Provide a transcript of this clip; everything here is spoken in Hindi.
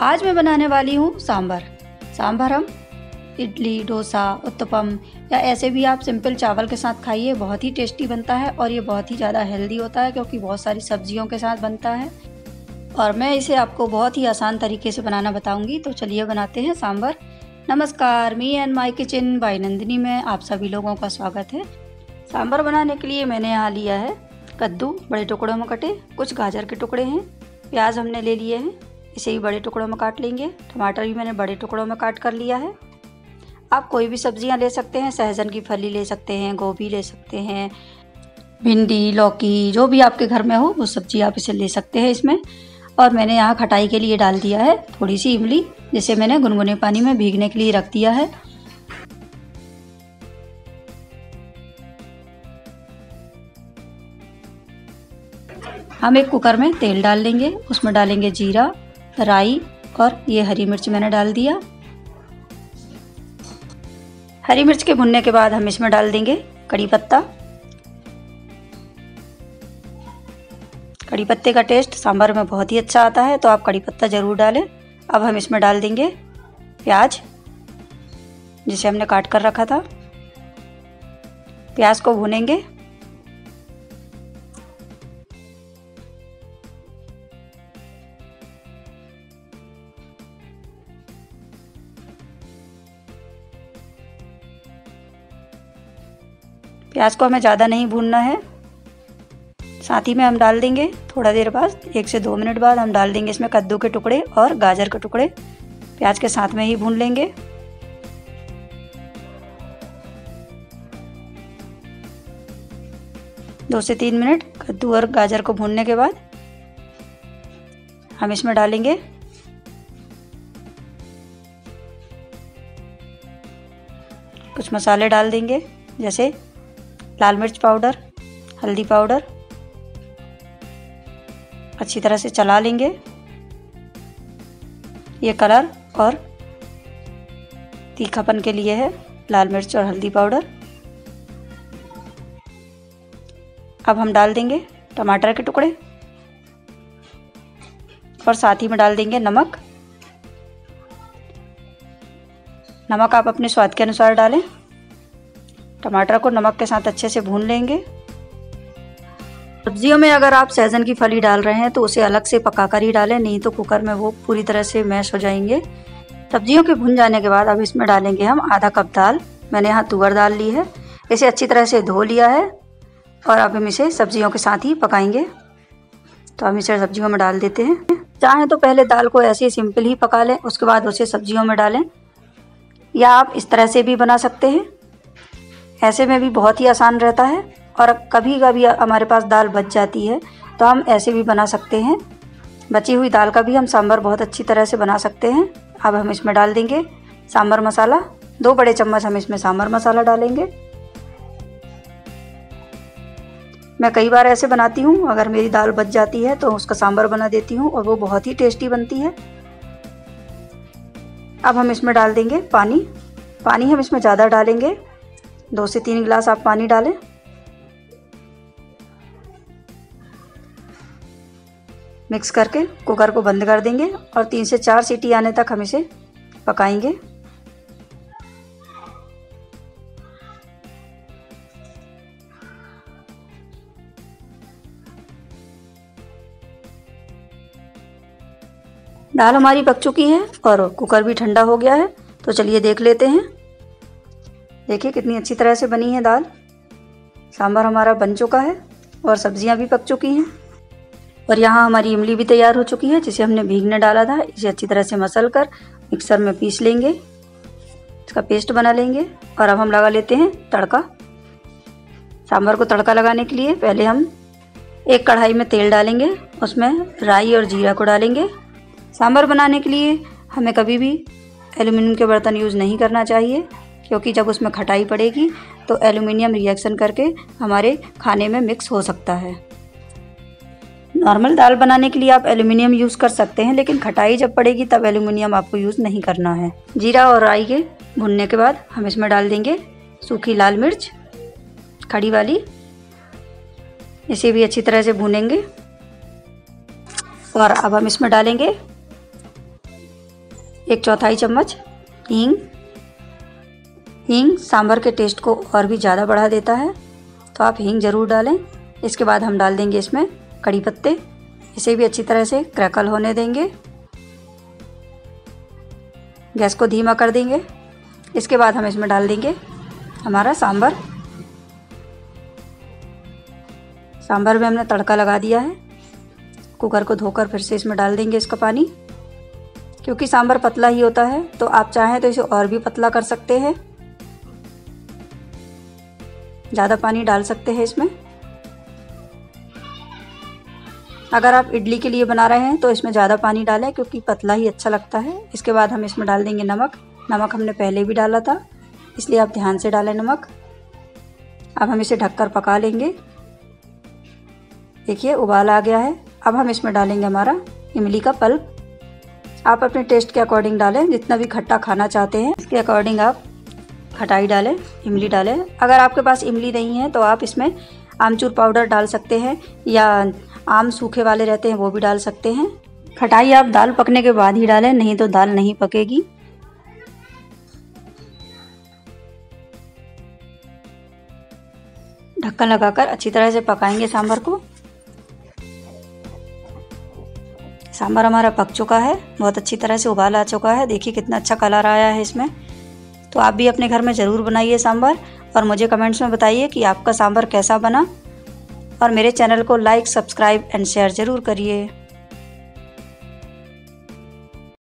आज मैं बनाने वाली हूँ सांभर। सांभर हम इडली, डोसा, उत्तपम या ऐसे भी आप सिंपल चावल के साथ खाइए, बहुत ही टेस्टी बनता है और ये बहुत ही ज़्यादा हेल्दी होता है क्योंकि बहुत सारी सब्जियों के साथ बनता है। और मैं इसे आपको बहुत ही आसान तरीके से बनाना बताऊँगी तो चलिए बनाते हैं सांभर। नमस्कार, me and my kitchen by Nandini में आप सभी लोगों का स्वागत है। सांभर बनाने के लिए मैंने यहाँ लिया है कद्दू, बड़े टुकड़ों में कटे, कुछ गाजर के टुकड़े हैं, प्याज हमने ले लिए हैं। इसे भी बड़े टुकड़ों में काट लेंगे। टमाटर भी मैंने बड़े टुकड़ों में काट कर लिया है। आप कोई भी सब्ज़ियाँ ले सकते हैं, सहजन की फली ले सकते हैं, गोभी ले सकते हैं, भिंडी, लौकी, जो भी आपके घर में हो, वो सब्ज़ी आप इसे ले सकते हैं इसमें। और मैंने यहाँ खटाई के लिए डाल दिया है थोड़ी सी इमली, जिसे मैंने गुनगुने पानी में भीगने के लिए रख दिया है। हम एक कुकर में तेल डाल लेंगे उसमें डालेंगे जीरा। राई और ये हरी मिर्च मैंने डाल दिया। हरी मिर्च के भुनने के बाद हम इसमें डाल देंगे कड़ी पत्ता। कड़ी पत्ते का टेस्ट सांभर में बहुत ही अच्छा आता है तो आप कड़ी पत्ता ज़रूर डालें। अब हम इसमें डाल देंगे प्याज, जिसे हमने काट कर रखा था। प्याज को भूनेंगे। प्याज को हमें ज़्यादा नहीं भूनना है। साथ ही में हम डाल देंगे थोड़ा देर बाद, एक से दो मिनट बाद हम डाल देंगे इसमें कद्दू के टुकड़े और गाजर के टुकड़े। प्याज के साथ में ही भून लेंगे। दो से तीन मिनट कद्दू और गाजर को भूनने के बाद हम इसमें डालेंगे कुछ मसाले डाल देंगे, जैसे लाल मिर्च पाउडर, हल्दी पाउडर, अच्छी तरह से चला लेंगे। ये कलर और तीखापन के लिए है, लाल मिर्च और हल्दी पाउडर। अब हम डाल देंगे टमाटर के टुकड़े और साथ ही में डाल देंगे नमक। नमक आप अपने स्वाद के अनुसार डालें। टमाटर को नमक के साथ अच्छे से भून लेंगे। सब्जियों में अगर आप सहजन की फली डाल रहे हैं तो उसे अलग से पका कर ही डालें, नहीं तो कुकर में वो पूरी तरह से मैश हो जाएँगे। सब्जियों के भुन जाने के बाद अब इसमें डालेंगे हम आधा कप दाल। मैंने यहाँ तुअर दाल ली है। इसे अच्छी तरह से धो लिया है और अब हम इसे सब्जियों के साथ ही पकाएँगे। तो हम इसे सब्जियों में डाल देते हैं। चाहें तो पहले दाल को ऐसे ही सिंपल ही पका लें, उसके बाद उसे सब्जियों में डालें। या आप इस तरह से भी बना सकते हैं। ऐसे में भी बहुत ही आसान रहता है और कभी कभी हमारे पास दाल बच जाती है तो हम ऐसे भी बना सकते हैं। बची हुई दाल का भी हम सांभर बहुत अच्छी तरह से बना सकते हैं। अब हम इसमें डाल देंगे सांभर मसाला। दो बड़े चम्मच हम इसमें सांभर मसाला डालेंगे। मैं कई बार ऐसे बनाती हूँ, अगर मेरी दाल बच जाती है तो उसका सांभर बना देती हूँ और वो बहुत ही टेस्टी बनती है। अब हम इसमें डाल देंगे पानी। पानी हम इसमें ज़्यादा डालेंगे। दो से तीन गिलास आप पानी डालें। मिक्स करके कुकर को बंद कर देंगे और तीन से चार सीटी आने तक हम इसे पकाएँगे। दाल हमारी पक चुकी है और कुकर भी ठंडा हो गया है तो चलिए देख लेते हैं। देखिए कितनी अच्छी तरह से बनी है दाल। सांभर हमारा बन चुका है और सब्ज़ियाँ भी पक चुकी हैं। और यहाँ हमारी इमली भी तैयार हो चुकी है, जिसे हमने भीगने डाला था। इसे अच्छी तरह से मसल कर मिक्सर में पीस लेंगे। इसका पेस्ट बना लेंगे और अब हम लगा लेते हैं तड़का। सांभर को तड़का लगाने के लिए पहले हम एक कढ़ाई में तेल डालेंगे, उसमें राई और जीरा को डालेंगे। सांभर बनाने के लिए हमें कभी भी एल्यूमिनियम के बर्तन यूज़ नहीं करना चाहिए। क्योंकि जब उसमें खटाई पड़ेगी तो एल्यूमिनियम रिएक्शन करके हमारे खाने में मिक्स हो सकता है। नॉर्मल दाल बनाने के लिए आप एल्यूमिनियम यूज़ कर सकते हैं, लेकिन खटाई जब पड़ेगी, तब एल्यूमिनियम आपको यूज़ नहीं करना है। जीरा और राई के भुनने के बाद हम इसमें डाल देंगे सूखी लाल मिर्च, खड़ी वाली। इसे भी अच्छी तरह से भूनेंगे। और अब हम इसमें डालेंगे एक चौथाई चम्मच हींग। हींग सांभर के टेस्ट को और भी ज़्यादा बढ़ा देता है। तो आप हींग ज़रूर डालें। इसके बाद हम डाल देंगे इसमें कड़ी पत्ते। इसे भी अच्छी तरह से क्रैकल होने देंगे। गैस को धीमा कर देंगे। इसके बाद हम इसमें डाल देंगे हमारा सांभर। सांभर में हमने तड़का लगा दिया है। कुकर को धोकर फिर से इसमें डाल देंगे इसका पानी। क्योंकि सांभर पतला ही होता है तो आप चाहें तो इसे और भी पतला कर सकते हैं। ज़्यादा पानी डाल सकते हैं इसमें? अगर आप इडली के लिए बना रहे हैं तो इसमें ज़्यादा पानी डालें, क्योंकि पतला ही अच्छा लगता है। इसके बाद हम इसमें डाल देंगे नमक। नमक हमने पहले भी डाला था, इसलिए आप ध्यान से डालें नमक। अब हम इसे ढककर पका लेंगे। देखिए, उबाल आ गया है। अब हम इसमें डालेंगे हमारा इमली का पल्प। आप अपने टेस्ट के अकॉर्डिंग डालें, जितना भी खट्टा खाना चाहते हैं। इसके अकॉर्डिंग आप खटाई डालें, इमली डालें। अगर आपके पास इमली नहीं है तो आप इसमें आमचूर पाउडर डाल सकते हैं, या आम सूखे वाले रहते हैं, वो भी डाल सकते हैं। खटाई आप दाल पकने के बाद ही डालें, नहीं तो दाल नहीं पकेगी। ढक्कन लगाकर अच्छी तरह से पकाएँगे सांभर को। सांभर हमारा पक चुका है, बहुत अच्छी तरह से उबाल आ चुका है। देखिए कितना अच्छा कलर आया है इसमें। तो आप भी अपने घर में ज़रूर बनाइए सांभर और मुझे कमेंट्स में बताइए कि आपका सांभर कैसा बना। और मेरे चैनल को लाइक, सब्सक्राइब एंड शेयर ज़रूर करिए।